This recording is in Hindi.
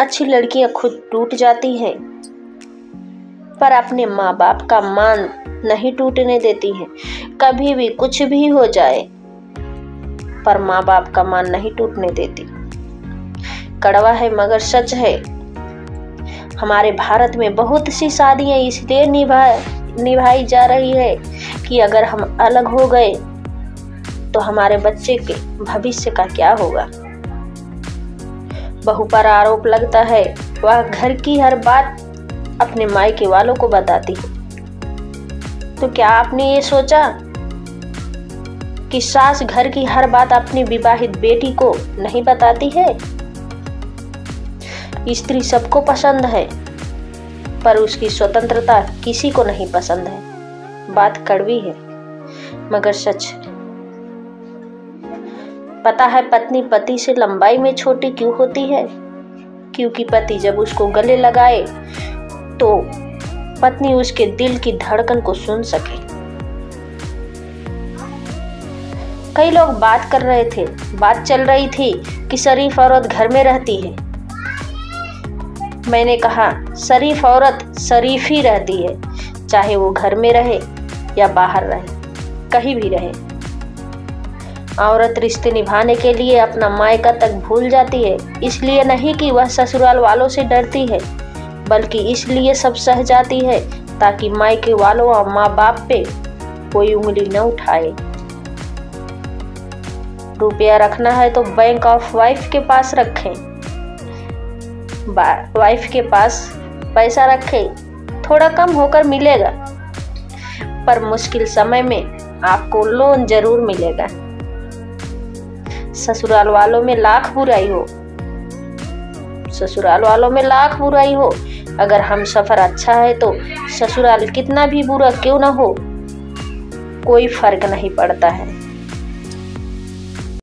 अच्छी लड़कियाँ खुद टूट जाती हैं, पर अपने माँ बाप का मान नहीं टूटने देती हैं। कभी भी कुछ भी हो जाए, पर माँ बाप का मान नहीं टूटने देती। कड़वा है मगर सच है। हमारे भारत में बहुत सी शादियाँ इसलिए निभा, निभाई जा रही है कि अगर हम अलग हो गए तो हमारे बच्चे के भविष्य का क्या होगा? बहू पर आरोप लगता है। वह घर की हर बात अपने मायके वालों को बताती है। तो क्या आपने ये सोचा कि सास घर की हर बात अपनी विवाहित बेटी को नहीं बताती है? स्त्री सबको पसंद है, पर उसकी स्वतंत्रता किसी को नहीं पसंद है। बात कड़वी है, मगर सच पता है पत्नी पति से लंबाई में छोटी क्यों होती है? क्योंकि पति जब उसको गले लगाए तो पत्नी उसके दिल की धड़कन को सुन सके। कई लोग बात कर रहे थे, बात चल रही थी कि शरीफ औरत घर में रहती है। मैंने कहा, शरीफ औरत शरीफ ही रहती है, चाहे वो घर में रहे या बाहर रहे, कहीं भी रहे। औरत रिश्ते निभाने के लिए अपना मायका तक भूल जाती है, इसलिए नहीं कि वह ससुराल वालों से डरती है, बल्कि इसलिए सब सह जाती है ताकि मायके वालों और माँ बाप पे कोई उंगली न उठाए। रुपया रखना है तो बैंक ऑफ़ वाइफ के पास रखें। वाइफ के पास पैसा रखें, थोड़ा कम होकर मिलेगा, पर मुश्किल समय में आपको लोन ज़रूर मिलेगा। ससुराल वालों में लाख बुराई हो। ससुराल वालों में लाख बुराई हो। अगर हम सफ़र अच्छा है तो ससुराल कितना भी बुरा क्यों ना हो, कोई फ़र्क नहीं पड़ता है।